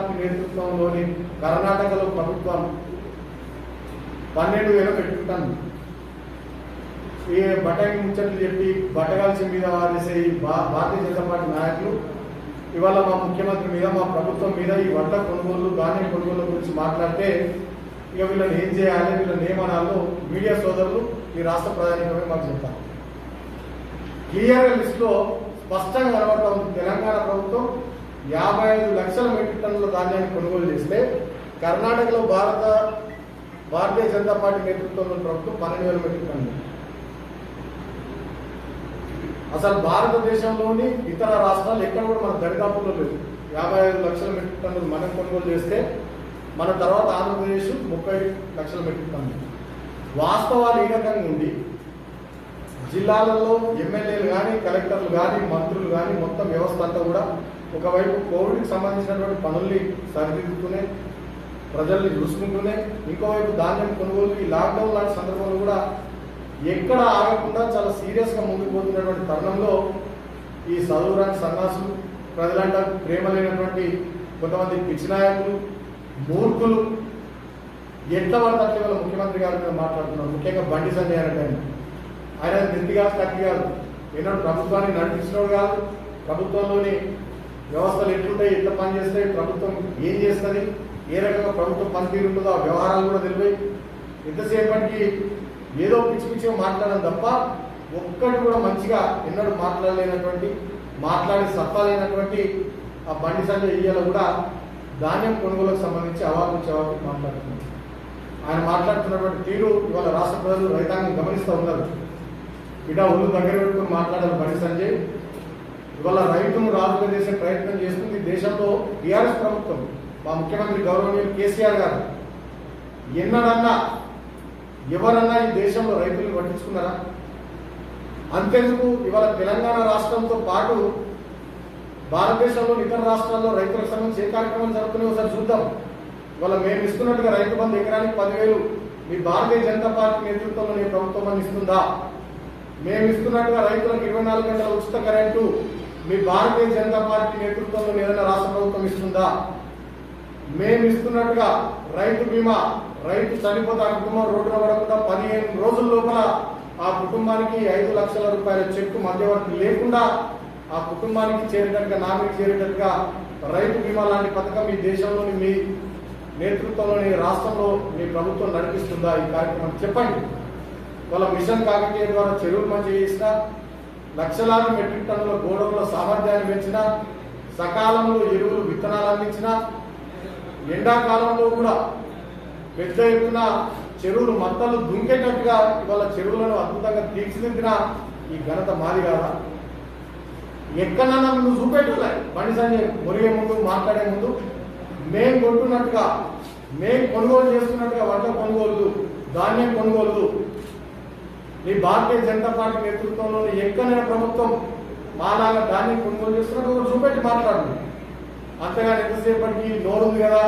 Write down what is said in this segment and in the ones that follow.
Party నేతృత్వంలోని కర్ణాటకలో ప్రభుత్వం పన్నెండు వేలు పెట్టుకుంటాను ఈ బటకి ముచ్చట్లు చెప్పి బట్టగాల్సి మీద వారేసే ఈ భారతీయ జనతా పార్టీ నాయకులు ఇవాళ మా ముఖ్యమంత్రి మీద మా ప్రభుత్వం మీద ఈ వడ్ల కొనుగోలు ధాన్యం కొనుగోలు గురించి మాట్లాడితే ఇక వీళ్ళని ఏం చేయాలి వీళ్ళని ఏమనాలో మీడియా సోదరులు ఈ రాష్ట్ర ప్రధానికమే మాకు చెప్తారు. క్లియర్గా లిస్ట్లో స్పష్టంగా కనబడటం ఉంది. తెలంగాణ ప్రభుత్వం యాభై ఐదు లక్షల మెట్రిక్ టన్నుల ధాన్యాన్ని కొనుగోలు చేస్తే కర్ణాటకలో భారత భారతీయ జనతా పార్టీ నేతృత్వంలో ప్రభుత్వం పన్నెండు వేల మెట్రిక్ టన్నులు. అసలు భారతదేశంలోని ఇతర రాష్ట్రాలు ఎక్కడ కూడా మన దరిదాపుల్లో లేదు యాభై ఐదు లక్షల మెట్రిక్ టన్నులు మనం కొనుగోలు చేస్తే మన తర్వాత ఆంధ్రప్రదేశ్ ముప్పై లక్షల మెట్రిక్ టన్నులు. వాస్తవాలు ఈ రకంగా ఉంది జిల్లాలలో ఎమ్మెల్యేలు కానీ కలెక్టర్లు కానీ మంత్రులు కానీ మొత్తం వ్యవస్థ అంతా కూడా ఒకవైపు కోవిడ్కి సంబంధించినటువంటి పనుల్ని సరిదిద్దుతూనే ప్రజల్ని చూసుకుంటూనే ఇంకోవైపు ధాన్యం కొనుగోలు ఈ లాక్డౌన్ లాంటి సందర్భంలో కూడా ఎక్కడ ఆగకుండా చాలా సీరియస్గా ముందుకు పోతున్నటువంటి తరుణంలో ఈ చదువురాని సన్నాసులు ప్రజలంట ప్రేమ లేనటువంటి కొంతమంది పిచ్చి నాయకులు మూర్ఖులు ఎట్లా పడతారు ఇవాళ ముఖ్యమంత్రి గారి మీద మాట్లాడుతున్నారు. ముఖ్యంగా బండి సంజయ్ అనే ఆయన నిందిగా కట్టి కాదు. కాదు ఏనాడు ప్రభుత్వాన్ని నడిపించినోడు కాదు. ప్రభుత్వంలోని వ్యవస్థలు ఎట్లుంటాయి ఎట్లా పనిచేస్తాయి ప్రభుత్వం ఏం చేస్తుంది ఏ రకంగా ప్రభుత్వం పనితీరు ఉంటుందో ఆ వ్యవహారాలు కూడా తెలిపాయి ఎంతసేపటికి ఏదో పిచ్చి పిచ్చిగా మాట్లాడడం తప్ప ఒక్కటి కూడా మంచిగా ఎన్నడూ మాట్లాడలేనటువంటి మాట్లాడే సత్తా లేనటువంటి ఆ బండి సంజయ్ ఇయ్యాల కూడా ధాన్యం కొనుగోలుకు సంబంధించి అవార్డు చవాకు మాట్లాడుతున్నారు ఆయన మాట్లాడుతున్నటువంటి తీరు ఇవాళ రాష్ట్ర ప్రజలు రైతాంగం గమనిస్తూ ఉన్నారు. ఇటా ఒళ్ళు దగ్గర పెట్టుకుని మాట్లాడాలి బండి సంజయ్. ఇవాళ రైతును రాజుగా చేసే ప్రయత్నం చేస్తుంది దేశంలో టీఆర్ఎస్ ప్రభుత్వం. మా ముఖ్యమంత్రి గౌరవనీయులు కేసీఆర్ గారు. ఎన్నడన్నా ఎవరన్నా ఈ దేశంలో రైతులను పట్టించుకున్నారా? అంతేందుకు ఇవాళ తెలంగాణ రాష్ట్రంతో పాటు భారతదేశంలో ఇతర రాష్ట్రాల్లో రైతులకు సంబంధించి ఏ కార్యక్రమాలు జరుగుతున్నాయి ఒకసారి చూద్దాం. ఇవాళ మేము ఇస్తున్నట్టుగా రైతు బంధు ఎకరానికి పదివేలు మీ భారతీయ జనతా పార్టీ నేతృత్వంలో ప్రభుత్వం అందిస్తుందా? మేము ఇస్తున్నట్టుగా రైతులకు ఇరవై నాలుగు గంటల ఉచిత కరెంటు మీ భారతీయ జనతా పార్టీ నేతృత్వంలో ఏదైనా రాష్ట్ర ప్రభుత్వం ఇస్తుందా? మేము ఇస్తున్నట్టుగా రైతు బీమా రైతు చనిపోతే ఆ కుటుంబం రోడ్డున పడకుండా పదిహేను రోజుల లోపల ఆ కుటుంబానికి ఐదు లక్షల రూపాయల చెక్కు మధ్యవర్తి లేకుండా ఆ కుటుంబానికి చేరేటట్టుగా నామికి చేరేటట్టుగా రైతు బీమా లాంటి పథకం ఈ దేశంలోని మీ నేతృత్వంలోని రాష్ట్రంలో మీ ప్రభుత్వం నడిపిస్తుందా? ఈ కార్యక్రమం చెప్పండి. వాళ్ళ మిషన్ కాకతీయ ద్వారా చెరువులు మంచి చేసినా లక్షలాది మెట్రిక్ టన్నుల గోడౌన్ల సామర్థ్యాన్ని పెంచిన సకాలంలో ఎరువులు విత్తనాలు అందించిన ఎండాకాలంలో కూడా పెద్ద ఎత్తున చెరువులు మత్తలు దుంకేటట్టుగా ఇవాళ చెరువులను అద్భుతంగా తీర్చిదిద్దిన ఈ ఘనత మాది కాదా? ఎక్కడన్నా నువ్వు చూపెట్టులే? బండి సంజయ్ మురిగే ముందు మాట్లాడే ముందు మేం కొంటున్నట్టుగా మేం కొనుగోలు చేస్తున్నట్టుగా వంట కొనుగోలు ధాన్యం కొనుగోలు నీ భారతీయ జనతా పార్టీ నేతృత్వంలో ఎక్కడైనా ప్రభుత్వం మాలాగా దాన్ని కొనుగోలు చేస్తున్నట్టు చూపెట్టి మాట్లాడు అంతగా ఎంతసేపటికి నోరుంది కదా?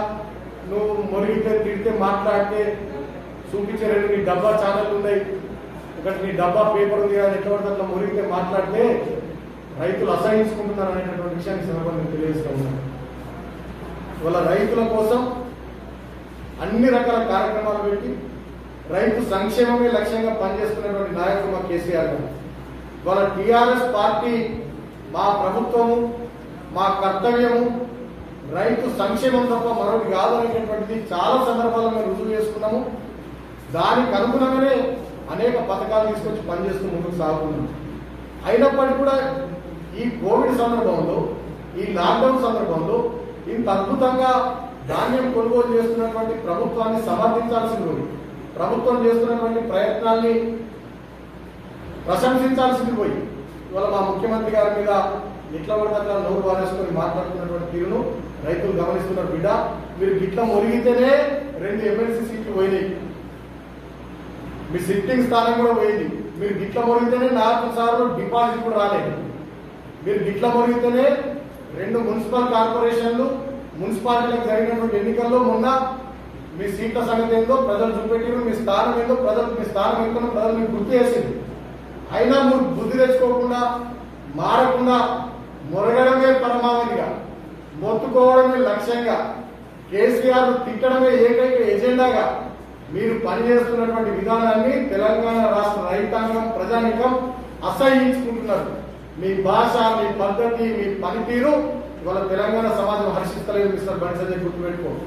నువ్వు మురిగితే తిడితే మాట్లాడితే చూపించే రెండు నీ డబ్బా ఛానల్ ఉన్నాయి. ఒకటి నీ డబ్బా పేపర్ ఉంది కదా ఎట్లా అట్లా మురిగితే మాట్లాడితే రైతులు అసహించుకుంటున్నారు అనేటటువంటి విషయాన్ని సందర్భంగా తెలియజేస్తా ఉన్నాను. ఇవాళ రైతుల కోసం అన్ని రకాల కార్యక్రమాలు పెట్టి రైతు సంక్షేమమే లక్ష్యంగా పనిచేస్తున్నటువంటి నాయకుడు మా కేసీఆర్ గారు. వాళ్ళ టీఆర్ఎస్ పార్టీ మా ప్రభుత్వము మా కర్తవ్యము రైతు సంక్షేమం తప్ప మరొకటి కాదు చాలా సందర్భాల్లో మేము రుజువు చేసుకున్నాము. దానికి అనుగుణంగానే అనేక పథకాలు తీసుకొచ్చి పనిచేస్తూ ముందుకు సాగుతున్నాం. అయినప్పటికీ కూడా ఈ కోవిడ్ సందర్భంలో ఈ లాక్డౌన్ సందర్భంలో ఇంత అద్భుతంగా ధాన్యం కొనుగోలు చేస్తున్నటువంటి ప్రభుత్వాన్ని సమర్థించాల్సింది ప్రభుత్వం చేస్తున్నటువంటి ప్రయత్నాల్ని ప్రశంసించాల్సింది పోయి. ఇవాళ మా ముఖ్యమంత్రి గారి మీద ఇట్లా పడితే అట్లా నోరు వారేసుకొని మాట్లాడుతున్నటువంటి తీరును రైతులు గమనిస్తున్నారు బిడ్డ. మీరు గిట్ల మొరిగితేనే రెండు ఎమ్మెల్సీ సీట్లు పోయినాయి. మీ సిట్టింగ్ స్థానం కూడా పోయింది. మీరు గిట్ల మురిగితేనే నాలుగు సార్లు డిపాజిట్ కూడా రాలేదు. మీరు గిట్ల మురిగితేనే రెండు మున్సిపల్ కార్పొరేషన్లు మున్సిపాలిటీలకు జరిగినటువంటి ఎన్నికల్లో మొన్న మీ సీట్ల సంగతి ఏందో ప్రజలు చూపెట్టి మీ స్థానం ఏందో ప్రజలు మీ స్థానం ఏందో ప్రజలు మీకు గుర్తు చేసింది అయినా మీరు బుద్ధి తెచ్చుకోకుండా మారకుండా మురగడమే పరమావధిగా మొత్తుకోవడమే లక్ష్యంగా కేసీఆర్ తిట్టడమే ఏకైక ఎజెండాగా మీరు పనిచేస్తున్నటువంటి విధానాన్ని తెలంగాణ రాష్ట్ర రైతాంగం ప్రజానికం అసహించుకుంటున్నారు మీ భాష మీ పద్ధతి మీ పనితీరు ఇవాళ తెలంగాణ సమాజం హర్షిస్తలేదు మిస్టర్ బండి సంజయ్ గుర్తుపెట్టుకోండి